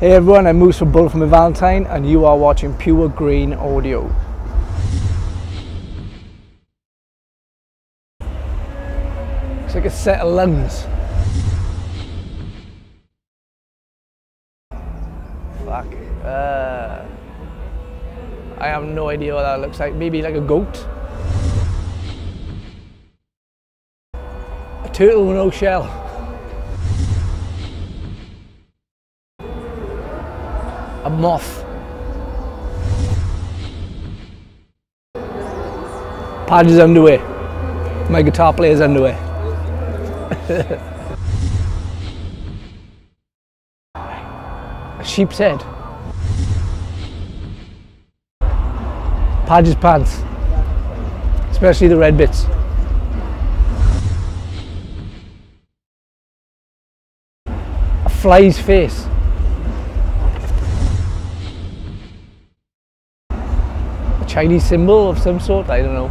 Hey everyone, I'm Moose from Bullet For My Valentine and you are watching Pure Grain Audio. It's like a set of lungs. Fuck. Uh, I have no idea what that looks like. Maybe like a goat. A turtle with no shell. A moth. Padge's underwear. My guitar player's underwear. a sheep's head. Padge's pants. Especially the red bits. A fly's face. Chinese symbol of some sort, I don't know.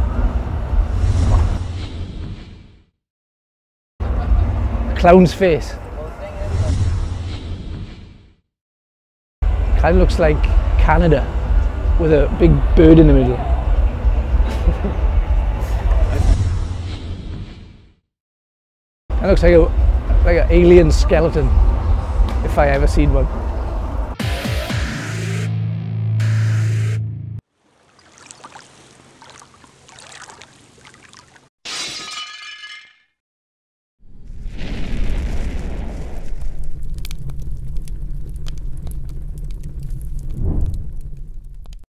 A clown's face. Kind of looks like Canada with a big bird in the middle. That looks like a like an alien skeleton, if I ever seen one.